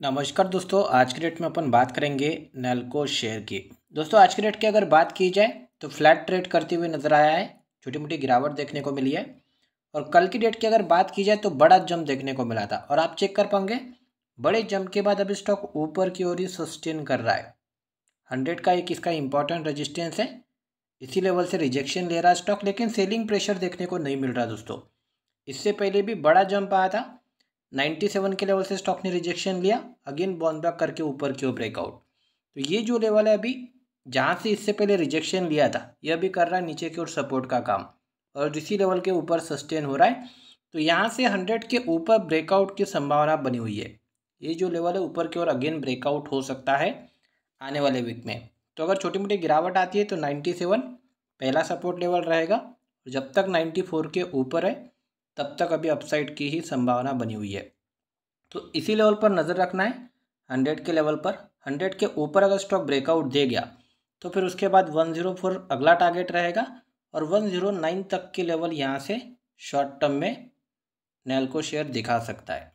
नमस्कार दोस्तों, आज के डेट में अपन बात करेंगे नेल्को शेयर की। दोस्तों, आज के डेट की अगर बात की जाए तो फ्लैट ट्रेड करते हुए नज़र आया है छोटी मोटी गिरावट देखने को मिली है। और कल की डेट की अगर बात की जाए तो बड़ा जंप देखने को मिला था। और आप चेक कर पाएँगे बड़े जंप के बाद अभी स्टॉक ऊपर की ओर ही सस्टेन कर रहा है। हंड्रेड का एक इसका इंपॉर्टेंट रजिस्टेंस है। इसी लेवल से रिजेक्शन ले रहा है स्टॉक लेकिन सेलिंग प्रेशर देखने को नहीं मिल रहा दोस्तों। इससे पहले भी बड़ा जंप आया था। 97 के लेवल से स्टॉक ने रिजेक्शन लिया। अगेन बॉन्स बैक करके ऊपर की ओर ब्रेकआउट तो ये जो लेवल है अभी, जहाँ से इससे पहले रिजेक्शन लिया था, ये अभी कर रहा है नीचे की ओर सपोर्ट का काम। और इसी लेवल के ऊपर सस्टेन हो रहा है। तो यहाँ से हंड्रेड के ऊपर ब्रेकआउट की संभावना बनी हुई है। ये जो लेवल है, ऊपर की ओर अगेन ब्रेकआउट हो सकता है आने वाले वीक में। तो अगर छोटी मोटी गिरावट आती है तो नाइन्टी सेवन पहला सपोर्ट लेवल रहेगा। जब तक नाइन्टी फोर के ऊपर है तब तक अभी अपसाइड की ही संभावना बनी हुई है। तो इसी लेवल पर नज़र रखना है हंड्रेड के लेवल पर। हंड्रेड के ऊपर अगर स्टॉक ब्रेकआउट दे गया तो फिर उसके बाद वन ज़ीरो फोर अगला टारगेट रहेगा और वन ज़ीरो नाइन तक के लेवल यहाँ से शॉर्ट टर्म में नैल को शेयर दिखा सकता है।